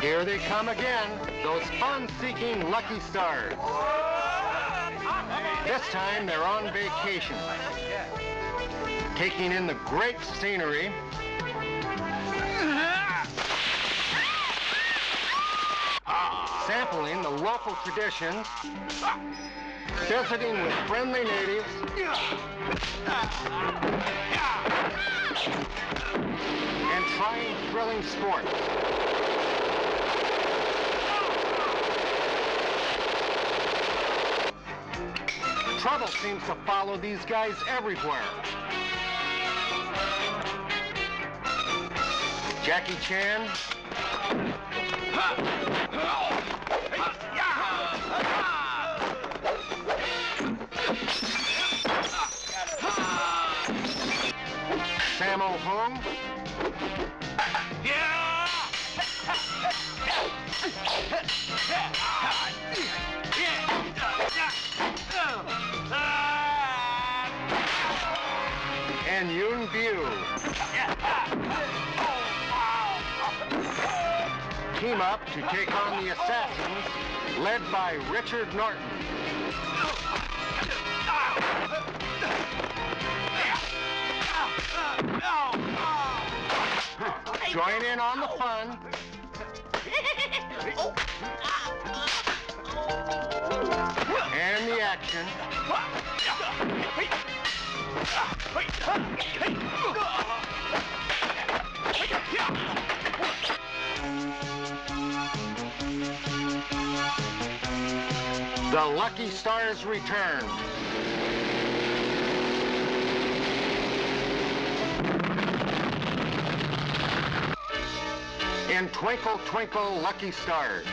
Here they come again, those fun-seeking Lucky Stars. This time they're on vacation, taking in the great scenery, sampling the local traditions, visiting with friendly natives, and trying thrilling sports. Trouble seems to follow these guys everywhere. Jackie Chan, Sammo Hung, and Yuen Biao. Team up to take on the assassins led by Richard Norton. Join in on the fun. And the action. The Lucky Stars return. In Twinkle Twinkle Lucky Stars.